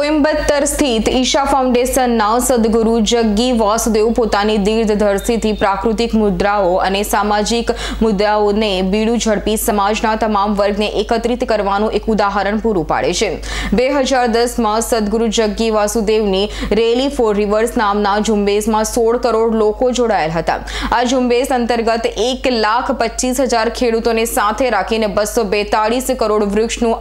કોઇમ્બત્તર સ્થિત ઈશા ફાઉન્ડેશનના સદગુરુ જગ્ગી વાસુદેવ પોતાની દીર્ઘધરસીથી પ્રાકૃતિક મુદ્રાઓ અને સામાજિક મુદ્દાઓને બીડું ઝડપી સમાજના તમામ વર્ગને એકત્રિત કરવાનું એક ઉદાહરણ પૂરું પાડે છે. બે હજાર દસમાં સદગુરુ જગ્ગી વાસુદેવની રેલી ફોર રિવર્સ નામના ઝુંબેશમાં સોળ કરોડ લોકો જોડાયેલ હતા. આ ઝુંબેશ અંતર્ગત એક લાખ પચીસ હજાર ખેડૂતોને સાથે રાખીને બસો બેતાળીસ કરોડ વૃક્ષનું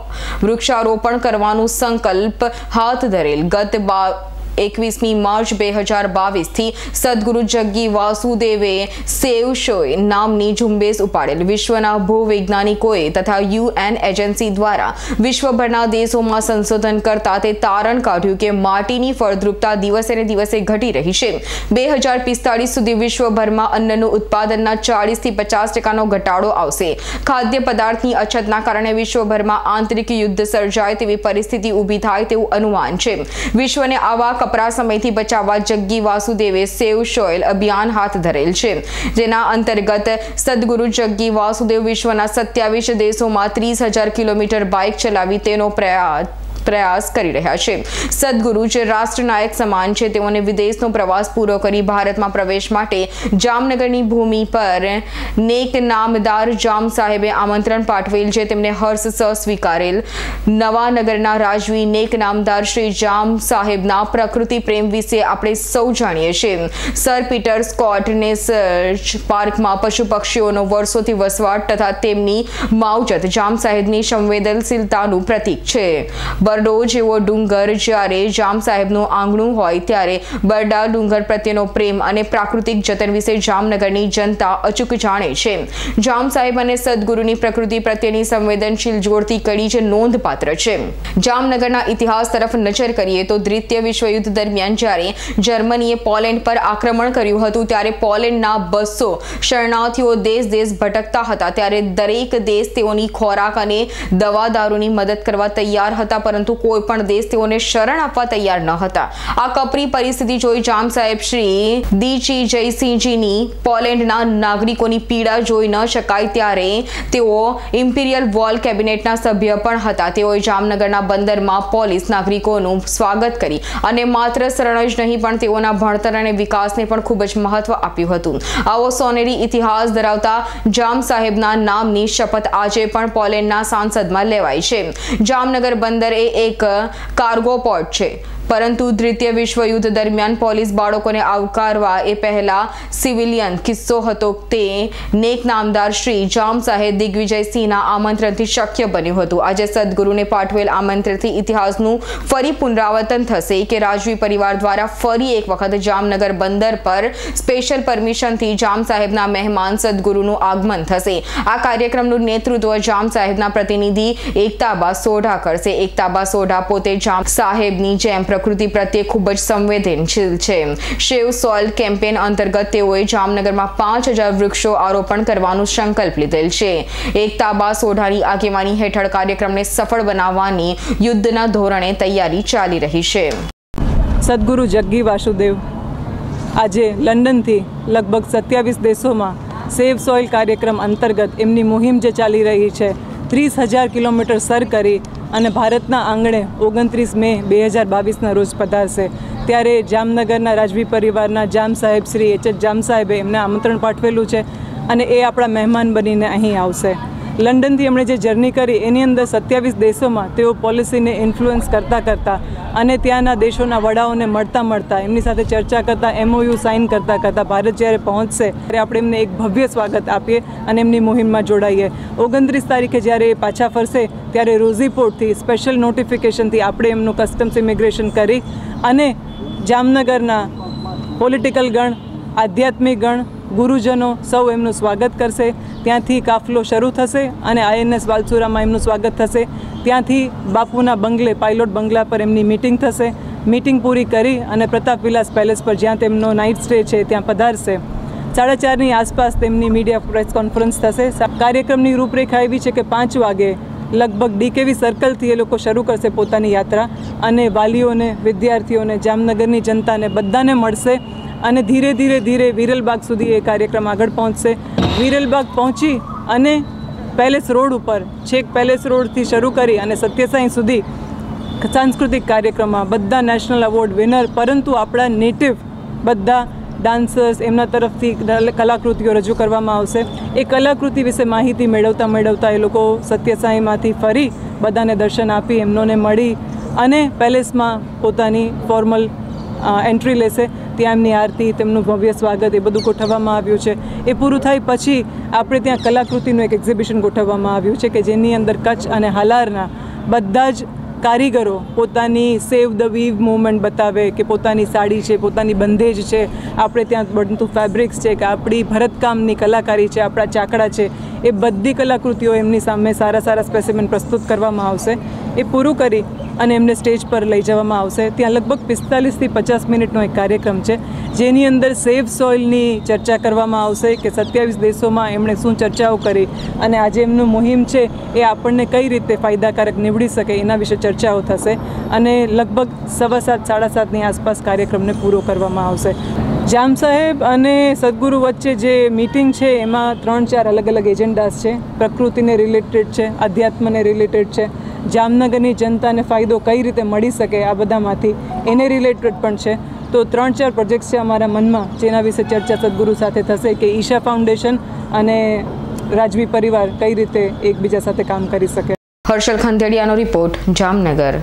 વૃક્ષારોપણ કરવાનું સંકલ્પ હાથ ધરેલ ગત બા એકવીસમી માર્ચ બે હજાર બાવીસથી સદગુરુ જગ્ગી વાસુદેવે સેવ શોય નામની ઝુંબેશ ઉપાડેલ. વિશ્વના ભૂવૈજ્ઞાનિકોએ તથા યુએન એજન્સી દ્વારા વિશ્વભરના દેશોમાં સંશોધન કરતા તે તારણ કાઢ્યું કે માટીની ફળદ્રુપતા દિવસે ને દિવસે ઘટી રહી છે. બે હજાર પિસ્તાળીસ સુધી વિશ્વભરમાં અન્નનું ઉત્પાદનના ચાળીસથી પચાસ ટકાનો ઘટાડો આવશે. ખાદ્ય પદાર્થની અછતના કારણે વિશ્વભરમાં આંતરિક યુદ્ધ સર્જાય તેવી પરિસ્થિતિ ઊભી થાય તેવું અનુમાન છે. વિશ્વને આવા કપરા સમયથી બચાવવા જગ્ગી વાસુદેવે સેવ સોઇલ અભિયાન હાથ ધરેલ છે. જેના અંતર્ગત સદગુરુ જગ્ગી વાસુદેવ વિશ્વના સત્યાવીસ દેશોમાં ત્રીસ કિલોમીટર બાઇક ચલાવી તેનો પ્રયાસ પ્રયાસ કરી રહ્યા છે. સદગુરુ જે રાષ્ટ્રનાયક સમાન છે, તેઓને વિદેશનો પ્રવાસ પૂરો કરી ભારતમાં પ્રવેશ માટે જામનગરની ભૂમિ પર નેક નામદાર જામ સાહેબે આમંત્રણ પાઠવેલ છે. તેમને હર્ષ સ્વીકારેલ નવાનગરના રાજવી નેક નામદાર શ્રી જામ સાહેબના પ્રકૃતિ પ્રેમ વિશે આપણે સૌ જાણીએ છીએ. સર પીટર સ્કોટ નેસર્ચ પાર્કમાં પશુ પક્ષીઓનો વર્ષોથી વસવાટ તથા તેમની માવજત જામ સાહેબની સંવેદનશીલતાનું પ્રતીક છે. બરડો જેવો ડુંગર જ્યારે જામ સાહેબનું આંગણું હોય ત્યારે બરડા ડુંગર પ્રત્યેનો પ્રેમ અને પ્રાકૃતિક જતન વિશે જામનગરની જનતા અચૂક જાણે છે. જામ સાહેબ અને સદગુરુની પ્રકૃતિ પ્રત્યેની સંવેદનશીલ જોડતી કડી જે નોંધપાત્ર છે. જામનગરના ઇતિહાસ તરફ નજર કરીએ તો દ્વિતીય વિશ્વયુદ્ધ દરમિયાન જ્યારે જર્મનીએ પોલેન્ડ પર આક્રમણ કર્યું હતું ત્યારે પોલેન્ડના બસો શરણાર્થીઓ દેશ દેશ ભટકતા હતા. ત્યારે દરેક દેશ તેઓની ખોરાક અને દવાદારોની મદદ કરવા તૈયાર હતા પરંતુ કોઈ પણ દેશ તેઓને શરણ આપવા તૈયાર ન હતા. આ કપરી પરિસ્થિતિ જોઈ જામ સાહેબ શ્રી દીચી જયસિંહજીની પોલેન્ડના નાગરિકોની પીડા જોઈ ન શકાય ત્યારે તેઓ ઇમ્પિરિયલ વોલ કેબિનેટના સભ્ય પણ હતા. તેઓએ જામનગરના બંદરમાં પોલીસ નાગરિકોનું સ્વાગત કરી અને માત્ર શરણ જ નહીં, પણ તેઓના ભણતર અને વિકાસને પણ ખૂબ જ મહત્વ આપ્યું હતું. આવો સોનેરી ઇતિહાસ ધરાવતા જામ સાહેબના નામની શપથ આજે પણ પોલેન્ડના સાંસદમાં લેવાય છે. જામનગર બંદર એ એક કાર્ગો પોર્ટ છે. પરંતુ દ્વિતીય વિશ્વયુદ્ધ દરમિયાન પોલીસ બાળકોને આવકારવા એ પહેલા સિવિલિયન કિસ્સો હતો. તે નેક નામદાર શ્રી જામ સાહેબ દિગ્વિજયસિંહના આમંત્રણથી શક્ય બન્યું હતું. આજે સદગુરુને પાઠવેલ આમંત્રણથી ઇતિહાસનું ફરી પુનરાવર્તન થશે કે રાજવી પરિવાર દ્વારા ફરી એક વખત જામનગર બંદર પર સ્પેશિયલ પરમિશનથી જામ સાહેબના મહેમાન સદગુરુનું આગમન થશે. આ કાર્યક્રમનું નેતૃત્વ જામ સાહેબના પ્રતિનિધિ એકતાબા સોઢા કરશે. એકતાબા સોઢા પોતે જામ સાહેબની જેમ પ્રકૃતિ પ્રત્યે ખૂબ જ સંવેદનશીલ છે. શેવ સોઇલ કેમ્પેન અંતર્ગત તેઓએ જામનગરમાં પાંચ હજાર વૃક્ષો આરોપણ કરવાનું સંકલ્પ લીધેલ છે. એકતાબા સોઢાની આગેવાની હેઠળ કાર્યક્રમને સફળ બનાવવાની યુદ્ધના ધોરણે તૈયારી ચાલી રહી છે. સદગુરુ જગ્ગી વાસુદેવ, આજે લંડનથી લગભગ સત્યાવીસ દેશોમાં સેવ સોઇલ કાર્યક્રમ અંતર્ગત એમની મુહિમ જે ચાલી રહી છે ત્રીસ હજાર કિલોમીટર સર કરી અને ભારતના આંગણે ઓગણત્રીસ મે બે હજાર બાવીસના રોજ પધારશે. ત્યારે જામનગરના રાજવી પરિવારના જામ સાહેબ શ્રી એચ એચ જામ સાહેબે એમને આમંત્રણ પાઠવેલું છે અને એ આપણા મહેમાન બનીને અહીં આવશે. લંડનથી એમણે જે જર્ની કરી, એની અંદર સત્યાવીસ દેશોમાં તેઓ પોલિસીને ઇન્ફ્લુઅન્સ કરતાં કરતાં અને ત્યાંના દેશોના વડાઓને મળતા મળતા, એમની સાથે ચર્ચા કરતાં એમઓયુ સાઇન કરતાં કરતાં ભારત જ્યારે પહોંચશે, ત્યારે આપણે એમને એક ભવ્ય સ્વાગત આપીએ અને એમની મુહિમમાં જોડાઈએ. ઓગણત્રીસ તારીખે જ્યારે એ પાછા ફરશે, ત્યારે રોઝીપોર્ટથી સ્પેશિયલ નોટિફિકેશનથી આપણે એમનું કસ્ટમ્સ ઇમિગ્રેશન કરી અને જામનગરના પોલિટિકલ ગણ, આધ્યાત્મિક ગણ ગુરુજનો સૌ એમનું સ્વાગત કરશે. ત્યાંથી કાફલો શરૂ થશે અને આઈએનએસ વાલસુરામાં એમનું સ્વાગત થશે. ત્યાંથી બાપુના બંગલે, પાયલોટ બંગલા પર એમની મિટિંગ થશે. મિટિંગ પૂરી કરી અને પ્રતાપ વિલાસ પેલેસ પર જ્યાં તેમનો નાઇટ સ્ટે છે ત્યાં પધારશે. સાડા ચારની આસપાસ તેમની મીડિયા પ્રેસ કોન્ફરન્સ થશે. કાર્યક્રમની રૂપરેખા એવી છે કે પાંચ વાગે લગભગ ડીકેવી સર્કલથી એ લોકો શરૂ કરશે પોતાની યાત્રા અને વાલીઓને, વિદ્યાર્થીઓને, જામનગરની જનતાને બધાને મળશે અને ધીરે ધીરે ધીરે વિરલબાગ સુધી એ કાર્યક્રમ આગળ પહોંચશે. વિરલબાગ પહોંચી અને પેલેસ રોડ ઉપર, છેક પેલેસ રોડથી શરૂ કરી અને સત્યસાઈ સુધી સાંસ્કૃતિક કાર્યક્રમમાં બધા નેશનલ એવોર્ડ વિનર, પરંતુ આપણા નેટિવ બધા ડાન્સર્સ એમના તરફથી કલાકૃતિઓ રજૂ કરવામાં આવશે. એ કલાકૃતિ વિશે માહિતી મેળવતા મેળવતા એ લોકો સત્યસાઈમાંથી ફરી બધાને દર્શન આપી, એમનોને મળી અને પેલેસમાં પોતાની ફોર્મલ એન્ટ્રી લેશે. ત્યાં એમની આરતી, તેમનું ભવ્ય સ્વાગત એ બધું ગોઠવવામાં આવ્યું છે. એ પૂરું થાય પછી આપણે ત્યાં કલાકૃતિનું એક એક્ઝિબિશન ગોઠવવામાં આવ્યું છે કે જેની અંદર કચ્છ અને હાલારના બધા જ કારીગરો પોતાની સેવ ધ વીવ મૂવમેન્ટ બતાવે કે પોતાની સાડી છે, પોતાની બંધેજ છે. આપણે ત્યાં બનતું ફેબ્રિક્સ છે કે આપણી ભરતકામની કલાકારી છે, આપણા ચાકડા છે, એ બધી કલાકૃતિઓ એમની સામે સારા સારા સ્પેસિમેન પ્રસ્તુત કરવામાં આવશે. એ પૂરું કરી અને એમને સ્ટેજ પર લઈ જવામાં આવશે. ત્યાં લગભગ પિસ્તાલીસથી પચાસ મિનિટનો એક કાર્યક્રમ છે, જેની અંદર સેફ સોઇલની ચર્ચા કરવામાં આવશે કે સત્યાવીસ દેશોમાં એમણે શું ચર્ચાઓ કરી અને આજે એમનું મુહિમ છે એ આપણને કઈ રીતે ફાયદાકારક નીવડી શકે એના વિશે ચર્ચાઓ થશે અને લગભગ સવા સાત, સાડા સાતની આસપાસ કાર્યક્રમને પૂરો કરવામાં આવશે. જામ સાહેબ અને સદગુરુ વચ્ચે જે મીટિંગ છે, એમાં ત્રણ ચાર અલગ અલગ એજન્ડાસ છે. પ્રકૃતિને રિલેટેડ છે, અધ્યાત્મને રિલેટેડ છે જામનગરની જનતાને ફાયદો કઈ રીતે મળી શકે આ બધામાંથી એને રિલેટેડ પણ છે. તો ત્રણ ચાર પ્રોજેક્ટ્સ છે અમારા મનમાં, જેના વિશે ચર્ચા સદગુરુ સાથે થશે કે ઈશા ફાઉન્ડેશન અને રાજવી પરિવાર કઈ રીતે એકબીજા સાથે કામ કરી શકે. હર્ષલ ખંધેડિયાનો રિપોર્ટ જામનગર.